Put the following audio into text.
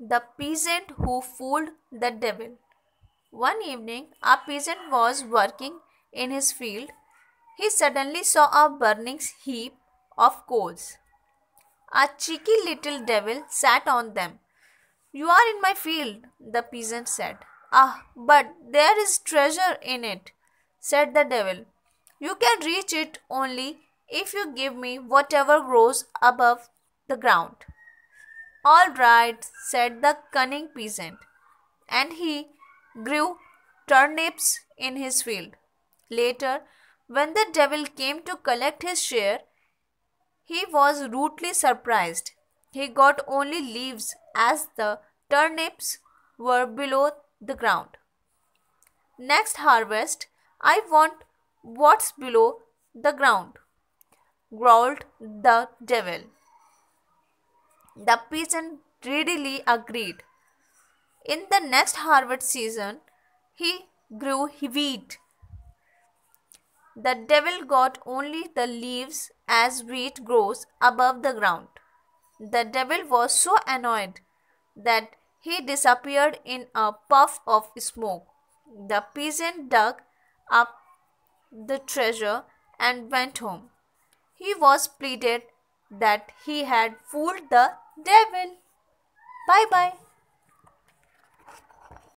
The peasant who fooled the devil. One evening, a peasant was working in his field. He suddenly saw a burning heap of coals. A cheeky little devil sat on them. You are in my field, the peasant said. Ah, but there is treasure in it, said the devil. You can reach it only if you give me whatever grows above the ground. All right, said the cunning peasant, and he grew turnips in his field. Later, when the devil came to collect his share, he was rudely surprised. He got only leaves as the turnips were below the ground. Next harvest, I want what's below the ground, growled the devil. The peasant readily agreed. In the next harvest season, he grew wheat. The devil got only the leaves as wheat grows above the ground. The devil was so annoyed that he disappeared in a puff of smoke. The peasant dug up the treasure and went home. He was pleaded that he had fooled the devil. Bye bye.